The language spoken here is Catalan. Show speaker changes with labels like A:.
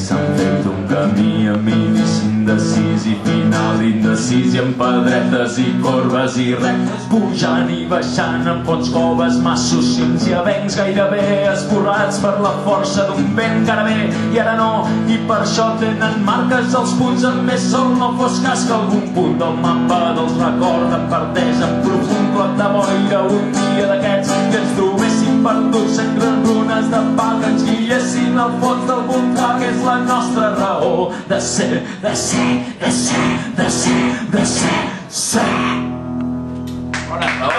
A: s'han fet un camí amb inici indecís i final indecís i amb pedretes i corbes i rectes pujant i baixant en fons coves massos cims i avencs gairebé esborrats per la força d'un vent que ara ve i ara no. I per això tenen marques els punts amb més sol no fos cas que algun punt del mapa dels records em parteix en profund clot de boira un dia d'aquests que ens trobéssim perduts entre runes de pa que ens guiessin al fons del volcà que és la nostra raó de ser, de ser, de ser, de ser, de ser, ser.
B: Bona.